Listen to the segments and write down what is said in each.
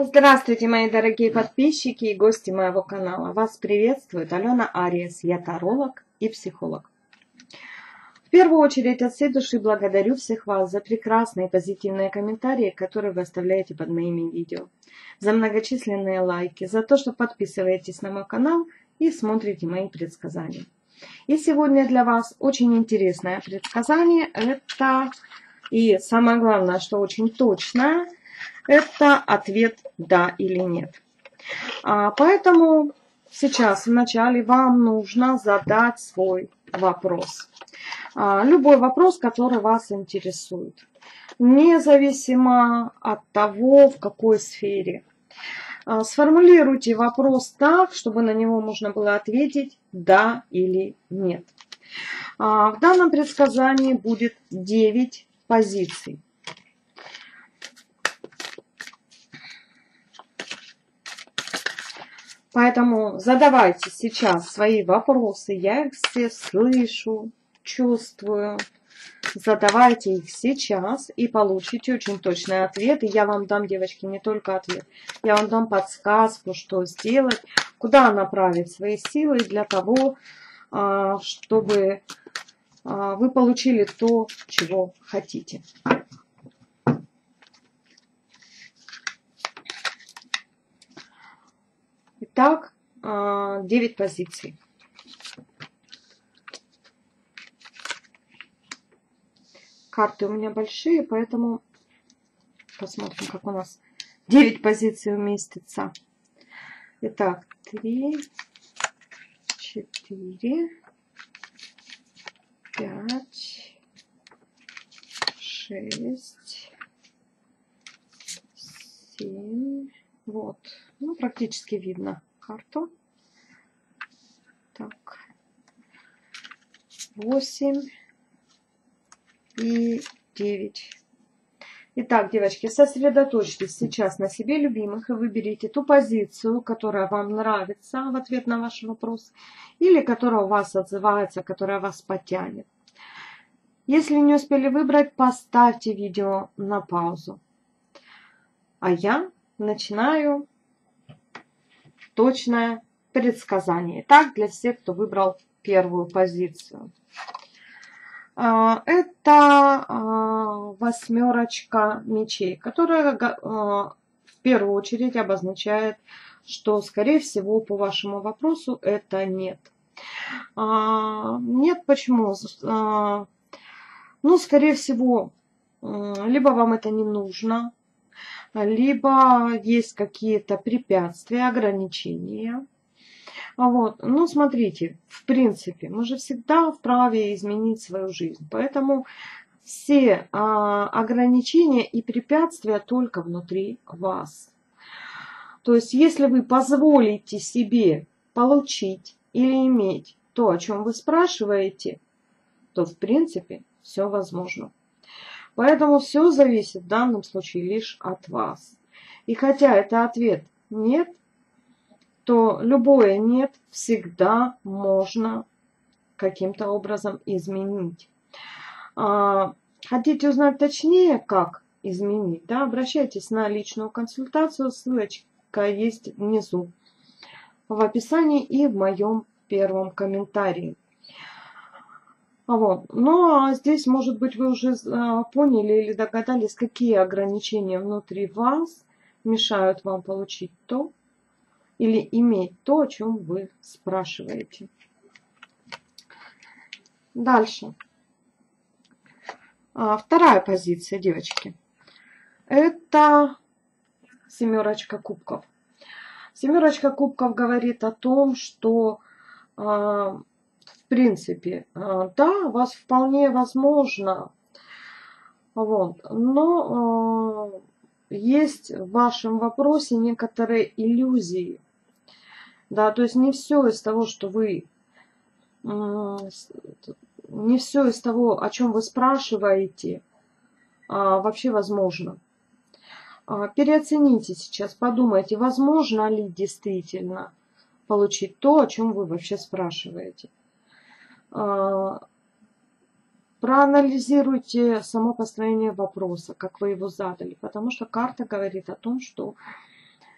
Здравствуйте, мои дорогие подписчики и гости моего канала. Вас приветствует Алена Ариес. Я таролог и психолог. В первую очередь от всей души благодарю всех вас за прекрасные позитивные комментарии, которые вы оставляете под моими видео, за многочисленные лайки, за то, что подписываетесь на мой канал и смотрите мои предсказания. И сегодня для вас очень интересное предсказание. Это и самое главное, что очень точное, это ответ «да» или «нет». А, поэтому сейчас вначале вам нужно задать свой вопрос. А, любой вопрос, который вас интересует. Независимо от того, в какой сфере. А, сформулируйте вопрос так, чтобы на него можно было ответить «да» или «нет». В данном предсказании будет 9 позиций. Поэтому задавайте сейчас свои вопросы, я их все слышу, чувствую. Задавайте их сейчас и получите очень точный ответ. И я вам дам, девочки, не только ответ. Я вам дам подсказку, что сделать, куда направить свои силы для того, а, чтобы а, вы получили то, чего хотите. Итак, 9 а, позиций. Карты у меня большие, поэтому посмотрим, как у нас 9 позиций уместится. Итак, 3, 4, 5, 6, 7, вот, ну, практически видно карту. Так. 8 и 9. Итак, девочки, сосредоточьтесь сейчас на себе любимых и выберите ту позицию, которая вам нравится в ответ на ваш вопрос, или которая у вас отзывается, которая вас потянет. Если не успели выбрать, поставьте видео на паузу. А я начинаю точное предсказание. Так, для всех, кто выбрал первую позицию. А, это а, восьмерочка мечей, которая а, в первую очередь обозначает, что, скорее всего, по вашему вопросу это нет. Нет, почему? Ну, скорее всего, либо вам это не нужно, либо есть какие-то препятствия, ограничения. Вот. Ну, смотрите, в принципе, мы же всегда вправе изменить свою жизнь. Поэтому все а, ограничения и препятствия только внутри вас. То есть, если вы позволите себе получить или иметь то, о чем вы спрашиваете, то, в принципе, все возможно. Поэтому все зависит в данном случае лишь от вас. И хотя это ответ нет, то любое нет всегда можно каким-то образом изменить. А, хотите узнать точнее, как изменить, да, обращайтесь на личную консультацию, ссылочка есть внизу в описании и в моем первом комментарии. Вот. Ну, а здесь, может быть, вы уже а, поняли или догадались, какие ограничения внутри вас мешают вам получить то или иметь то, о чем вы спрашиваете. Дальше. А, вторая позиция, девочки. Это семерочка кубков. Семерочка кубков говорит о том, что а, в принципе, а, да, вас вполне возможно, вот, но э, есть в вашем вопросе некоторые иллюзии, да, то есть не все из того, что вы, не все из того, о чем вы спрашиваете, а, вообще возможно. А, переоцените сейчас, подумайте, возможно ли действительно получить то, о чем вы вообще спрашиваете. А, проанализируйте само построение вопроса, как вы его задали, потому что карта говорит о том, что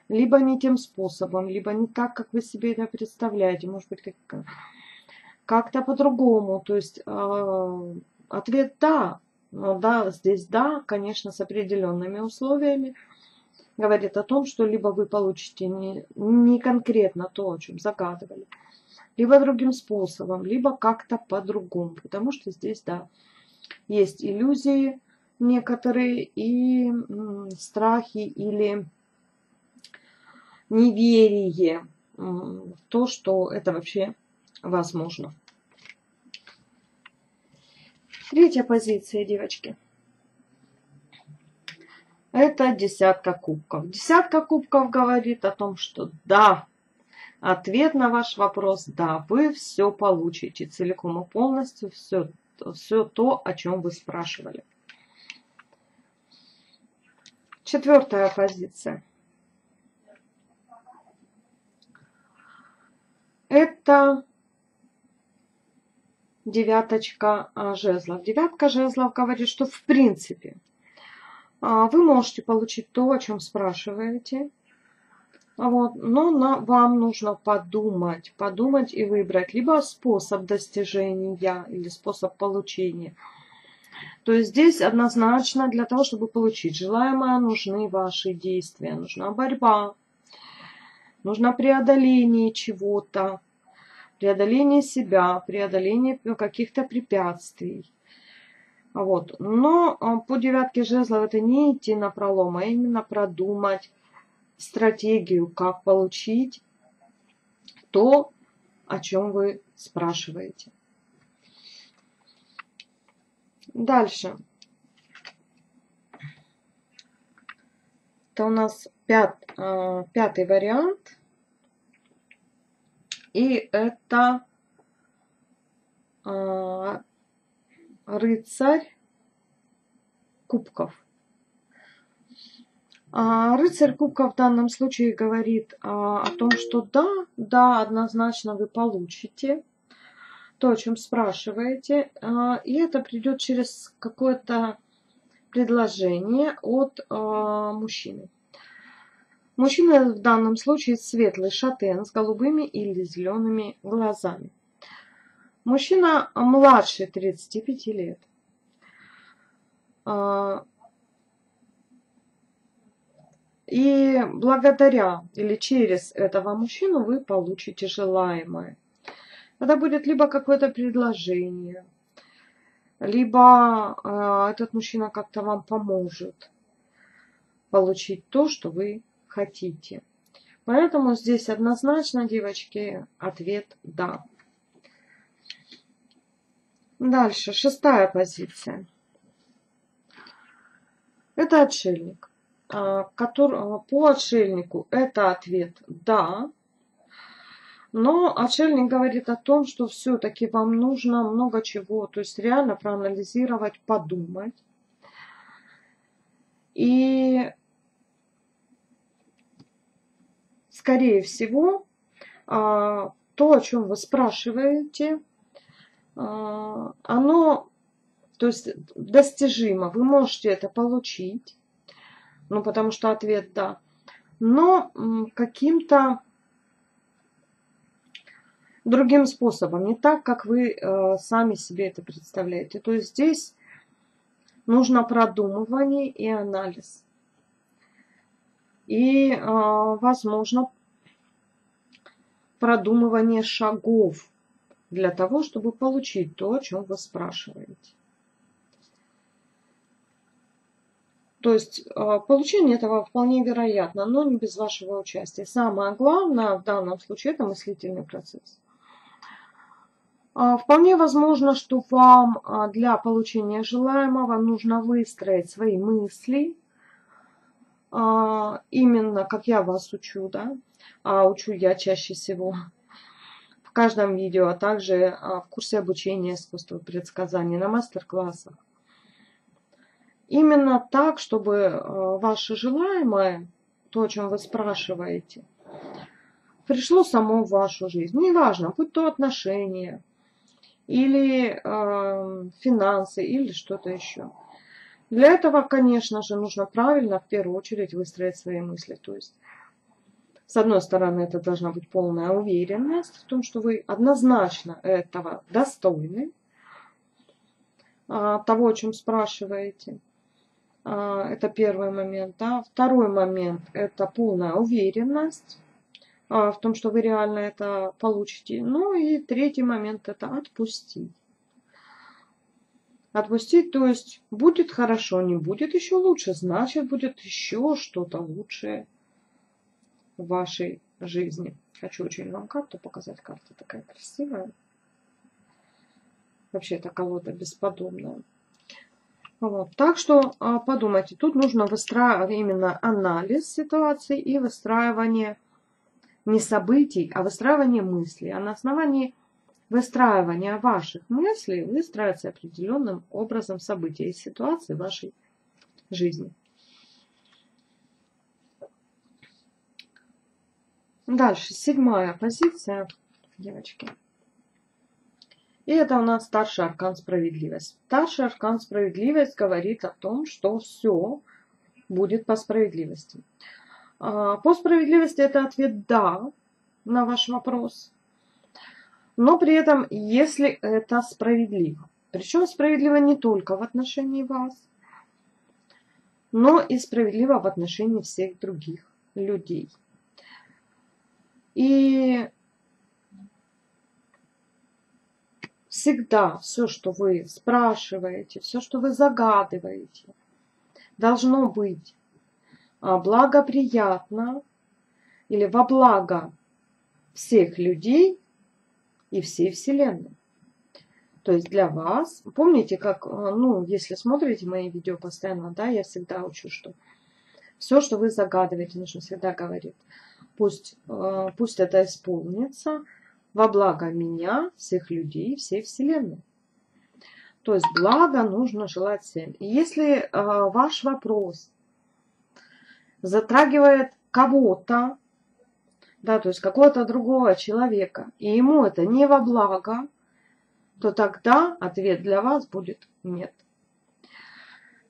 либо не тем способом, либо не так, как вы себе это представляете, может быть, как, как-то по-другому. То есть э, ответ «да». Но да, здесь «да», конечно, с определенными условиями. Говорит о том, что либо вы получите не, не конкретно то, о чем загадывали, либо другим способом, либо как-то по-другому. Потому что здесь, да, есть иллюзии некоторые и страхи или неверие в то, что это вообще возможно. Третья позиция, девочки. Это десятка кубков. Десятка кубков говорит о том, что да, ответ на ваш вопрос, да, вы все получите целиком и полностью, все, все то, о чем вы спрашивали. Четвертая позиция. Это девяточка а, жезлов. Девятка жезлов говорит, что в принципе а, вы можете получить то, о чем спрашиваете. Вот, но на, вам нужно подумать, подумать и выбрать либо способ достижения или способ получения. То есть здесь однозначно для того, чтобы получить желаемое, нужны ваши действия, нужна борьба, нужно преодоление чего-то, преодоление себя, преодоление каких-то препятствий. Вот. Но а, по девятке жезлов это не идти на пролом, а именно продумать стратегию, как получить то, о чем вы спрашиваете. Дальше. Это у нас пят, а, пятый вариант. И это а, рыцарь кубков. А, рыцарь кубков в данном случае говорит о том, что да, да, однозначно вы получите то, о чем спрашиваете, и это придет через какое-то предложение от мужчины. Мужчина в данном случае светлый шатен с голубыми или зелеными глазами. Мужчина младше 35 лет. А, и благодаря или через этого мужчину вы получите желаемое. Это будет либо какое-то предложение, либо э, этот мужчина как-то вам поможет получить то, что вы хотите. Поэтому здесь однозначно, девочки, ответ «да». Дальше, шестая позиция. Это отшельник. А, который, а, по отшельнику это ответ «да». Но отшельник говорит о том, что все-таки вам нужно много чего, то есть реально проанализировать, подумать. И скорее всего, а, то, о чем вы спрашиваете, оно то есть достижимо. Вы можете это получить, ну, потому что ответ «да». Но каким-то другим способом, не так, как вы э, сами себе это представляете. То есть здесь нужно продумывание и анализ. И, а, возможно, продумывание шагов для того, чтобы получить то, о чем вы спрашиваете. То есть а, получение этого вполне вероятно, но не без вашего участия. Самое главное в данном случае это мыслительный процесс. А, вполне возможно, что вам для получения желаемого нужно выстроить свои мысли, а, именно как я вас учу, да, а учу я чаще всего в каждом видео, а также а, в курсе обучения искусству предсказаний на мастер-классах. Именно так, чтобы а, ваше желаемое, то, о чем вы спрашиваете, пришло само в вашу жизнь. Неважно, будь то отношения, или э, финансы, или что-то еще. Для этого, конечно же, нужно правильно в первую очередь выстроить свои мысли. То есть С одной стороны, это должна быть полная уверенность в том, что вы однозначно этого достойны, а, того, о чем спрашиваете. А, это первый момент. Да. Второй момент – это полная уверенность а, в том, что вы реально это получите. Ну и третий момент – это отпустить. Отпустить, то есть будет хорошо, не будет еще лучше, значит будет еще что-то лучшее в вашей жизни. Хочу очень вам карту показать. Карта такая красивая. Вообще эта колода бесподобная. Вот. Так что а, подумайте, тут нужно выстраивать именно анализ ситуации и выстраивание не событий, а выстраивание мыслей. А на основании выстраивания ваших мыслей выстраивается определенным образом события и ситуации вашей жизни. Дальше, седьмая позиция, девочки. И это у нас старший аркан справедливость. Старший аркан справедливость говорит о том, что все будет по справедливости. А, по справедливости это ответ «да» на ваш вопрос. Но при этом, если это справедливо. Причем справедливо не только в отношении вас, но и справедливо в отношении всех других людей. И всегда все, что вы спрашиваете, все, что вы загадываете, должно быть а, благоприятно или во благо всех людей и всей Вселенной. То есть для вас, помните, как, ну, если смотрите мои видео постоянно, да, я всегда учу, что все, что вы загадываете, нужно всегда говорить, пусть, э, пусть это исполнится во благо меня, всех людей, всей Вселенной. То есть благо нужно желать всем. И если э, ваш вопрос затрагивает кого-то, да, то есть какого-то другого человека, и ему это не во благо, то тогда ответ для вас будет нет.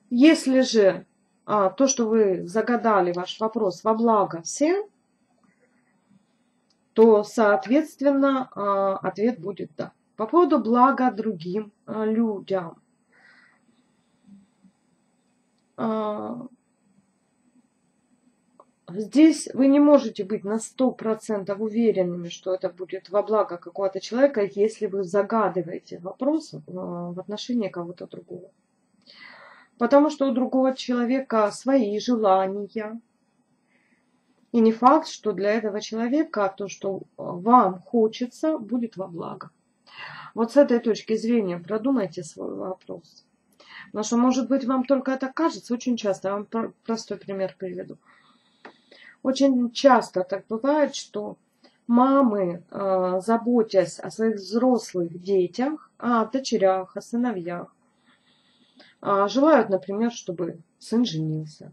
Если же а, то, что вы загадали ваш вопрос во благо всем, то, соответственно, а, ответ будет «да». По поводу блага другим а, людям. А, здесь вы не можете быть на 100% уверенными, что это будет во благо какого-то человека, если вы загадываете вопрос в отношении кого-то другого. Потому что у другого человека свои желания, и не факт, что для этого человека то, что вам хочется, будет во благо. Вот с этой точки зрения продумайте свой вопрос. Потому что, может быть, вам только это кажется. Очень часто, я вам простой пример приведу. Очень часто так бывает, что мамы, э, заботясь о своих взрослых детях, о дочерях, о сыновьях, э, желают, например, чтобы сын женился.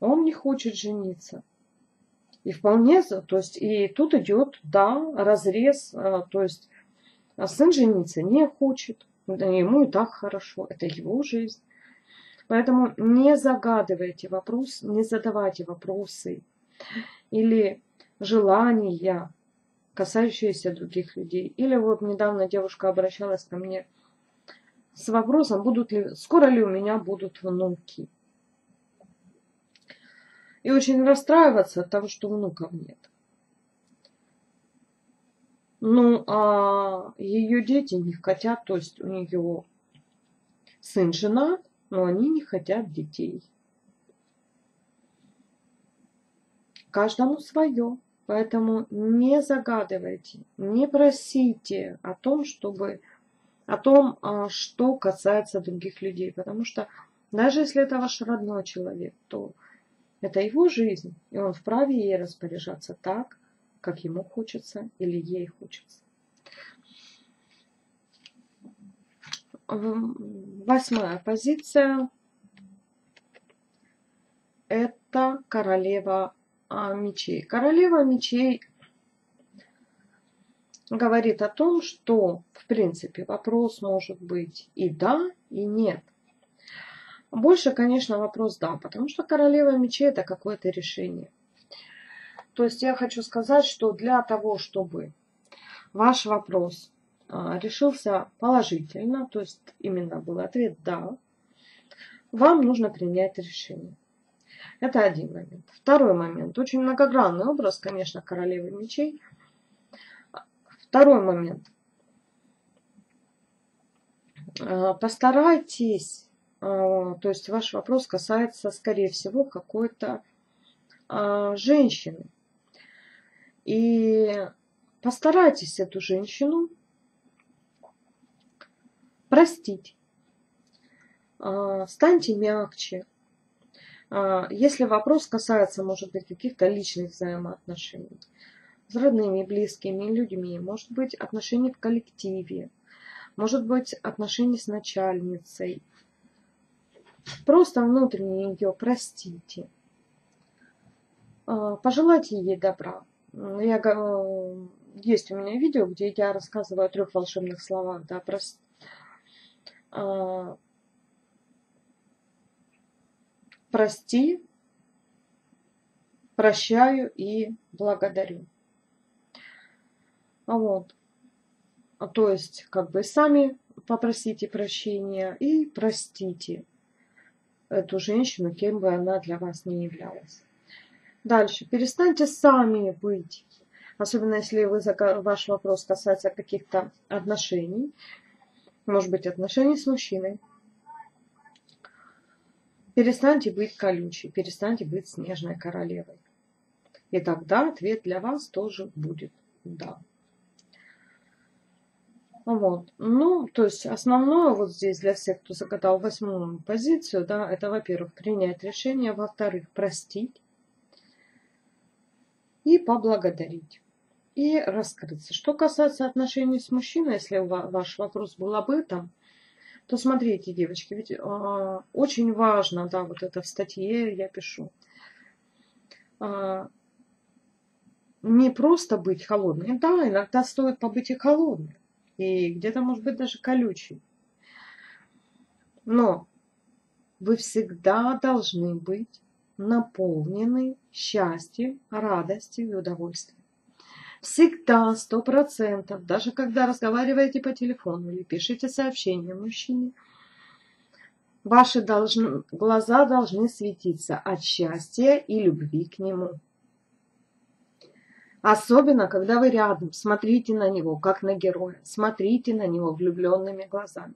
А он не хочет жениться. И вполне, то есть, и тут идет, да, разрез, а, то есть, а сын жениться не хочет, ему и так хорошо, это его жизнь. Поэтому не загадывайте вопрос, не задавайте вопросы или желания, касающиеся других людей. Или вот недавно девушка обращалась ко мне с вопросом, будут ли, скоро ли у меня будут внуки. И очень расстраиваться от того, что внуков нет. Ну, а ее дети не хотят, то есть у нее сын, жена, но они не хотят детей. Каждому свое. Поэтому не загадывайте, не просите о том, чтобы о том, а, что касается других людей. Потому что даже если это ваш родной человек, то это его жизнь, и он вправе ей распоряжаться так, как ему хочется или ей хочется. Восьмая позиция – это королева мечей. Королева мечей говорит о том, что, в принципе, вопрос может быть и да, и нет. Больше, конечно, вопрос да, потому что королева мечей это какое-то решение. То есть я хочу сказать, что для того, чтобы ваш вопрос а, решился положительно, то есть именно был ответ «да», вам нужно принять решение. Это один момент. Второй момент. Очень многогранный образ, конечно, королевы мечей. Второй момент. А, постарайтесь, то есть ваш вопрос касается, скорее всего, какой-то женщины. И постарайтесь эту женщину простить. А, станьте мягче. А, если вопрос касается, может быть, каких-то личных взаимоотношений с родными, близкими людьми, может быть, отношений в коллективе, может быть, отношений с начальницей. Просто внутренне ее простите. А, пожелайте ей добра. Я, есть у меня видео, где я рассказываю о трех волшебных словах. Да, прос, а, прости, прощаю и благодарю. Вот. То есть, как бы сами попросите прощения и простите эту женщину, кем бы она для вас не являлась. Дальше. Перестаньте сами быть, особенно если вы, ваш вопрос касается каких-то отношений, может быть, отношений с мужчиной. Перестаньте быть колючей, перестаньте быть снежной королевой. И тогда ответ для вас тоже будет «да». Вот. Ну, то есть основное вот здесь для всех, кто загадал восьмую позицию, да, это, во-первых, принять решение, во-вторых, простить и поблагодарить и раскрыться. Что касается отношений с мужчиной, если ваш вопрос был об этом, то смотрите, девочки, ведь э, очень важно, да, вот это в статье я пишу, э, не просто быть холодной, да, иногда стоит побыть и холодной, и где-то, может быть, даже колючей. Но вы всегда должны быть наполнены счастьем, радостью и удовольствием. Всегда, сто процентов, даже когда разговариваете по телефону или пишете сообщение мужчине, ваши должны, глаза должны светиться от счастья и любви к нему. Особенно, когда вы рядом, смотрите на него, как на героя, смотрите на него влюбленными глазами.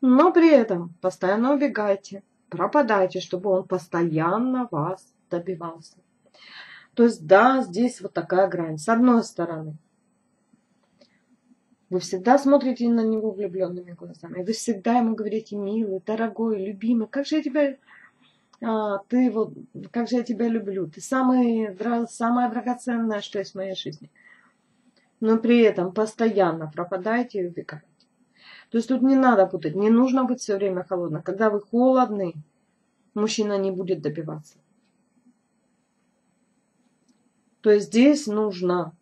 Но при этом постоянно убегайте, пропадайте, чтобы он постоянно вас добивался. То есть, да, здесь вот такая грань. С одной стороны, вы всегда смотрите на него влюбленными глазами. Вы всегда ему говорите, милый, дорогой, любимый, как же я тебя, ты вот, как же я тебя люблю. Ты самый, самое драгоценное, что есть в моей жизни. Но при этом постоянно пропадаете и убегаете. То есть тут не надо путать, не нужно быть все время холодным. Когда вы холодны, мужчина не будет добиваться. То есть здесь нужно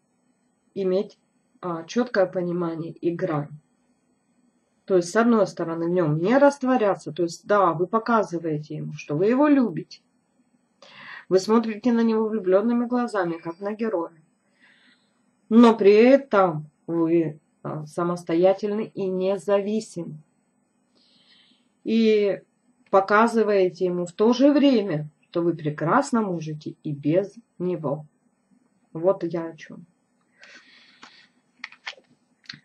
иметь а, четкое понимание и грань. То есть, с одной стороны, в нем не растворяться. То есть, да, вы показываете ему, что вы его любите. Вы смотрите на него влюбленными глазами, как на героя. Но при этом вы а, самостоятельны и независимы. И показываете ему в то же время, что вы прекрасно можете и без него. Вот я о чем.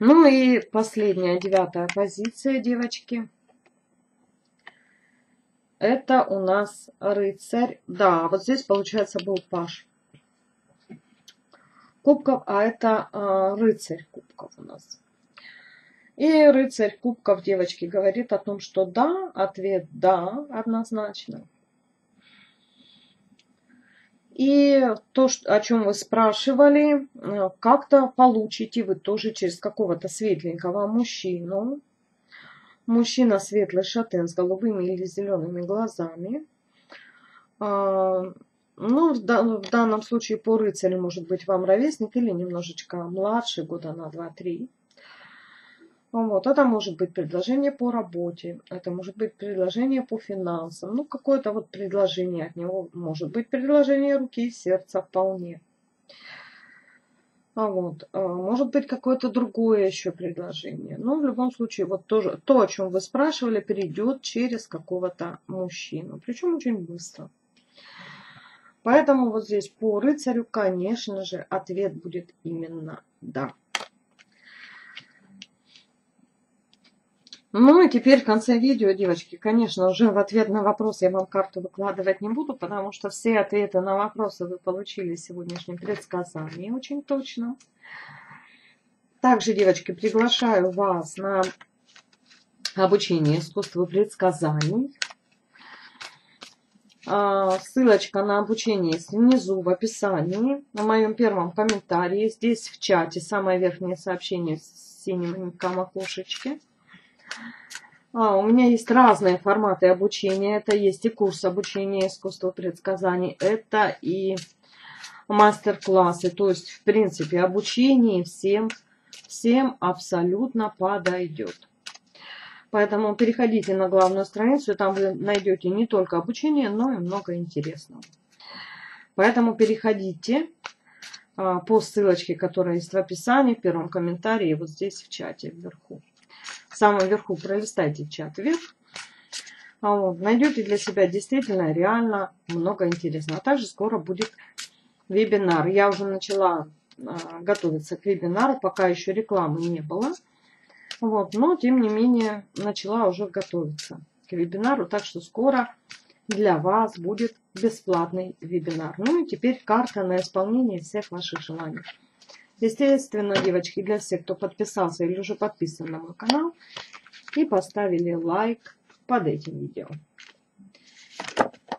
Ну и последняя, девятая позиция, девочки. Это у нас рыцарь. Да, вот здесь, получается, был паш кубков, а это э, рыцарь кубков у нас. И рыцарь кубков, девочки, говорит о том, что да, ответ да, однозначно. И то, о чем вы спрашивали, э, как-то получите вы тоже через какого-то светленького мужчину. Мужчина светлый шатен с голубыми или зелеными глазами. А, ну, в данном случае по рыцарю может быть вам ровесник или немножечко младше, года на 2-3. Вот, это может быть предложение по работе, это может быть предложение по финансам, ну, какое-то вот предложение от него, может быть предложение руки и сердца вполне. А вот, а, может быть какое-то другое еще предложение. Но в любом случае, вот тоже, то, о чем вы спрашивали, перейдет через какого-то мужчину. Причем очень быстро. Поэтому вот здесь по рыцарю, конечно же, ответ будет именно да. Ну и теперь в конце видео, девочки, конечно, уже в ответ на вопрос я вам карту выкладывать не буду, потому что все ответы на вопросы вы получили в сегодняшнем очень точно. Также, девочки, приглашаю вас на обучение искусству предсказаний. А, ссылочка на обучение есть внизу в описании, на моем первом комментарии, здесь в чате, самое верхнее сообщение с синим окошечке. А, у меня есть разные форматы обучения. Это есть и курс обучения искусству предсказаний, это и мастер-классы. То есть, в принципе, обучение всем, всем абсолютно подойдет. Поэтому переходите на главную страницу, там вы найдете не только обучение, но и много интересного. Поэтому переходите а, по ссылочке, которая есть в описании, в первом комментарии, вот здесь в чате вверху самом верху пролистайте чат вверх. А вот, найдете для себя действительно реально много интересного. А также скоро будет вебинар. Я уже начала а, готовиться к вебинару, пока еще рекламы не было. Вот, но тем не менее начала уже готовиться к вебинару, так что скоро для вас будет бесплатный вебинар. Ну и теперь карта на исполнение всех ваших желаний. Естественно, девочки, для всех, кто подписался или уже подписан на мой канал и поставили лайк под этим видео.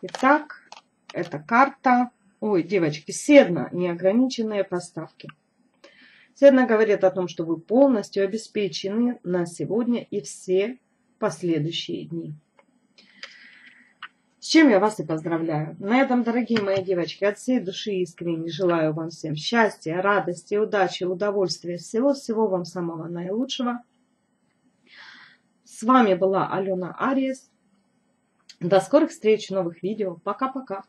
Итак, это карта. Ой, девочки, Седна, неограниченные поставки. Седна говорит о том, что вы полностью обеспечены на сегодня и все последующие дни. С чем я вас и поздравляю. На этом, дорогие мои девочки, от всей души искренне желаю вам всем счастья, радости, удачи, удовольствия, всего-всего вам самого наилучшего. С вами была Алена Ариес. До скорых встреч новых видео. Пока-пока.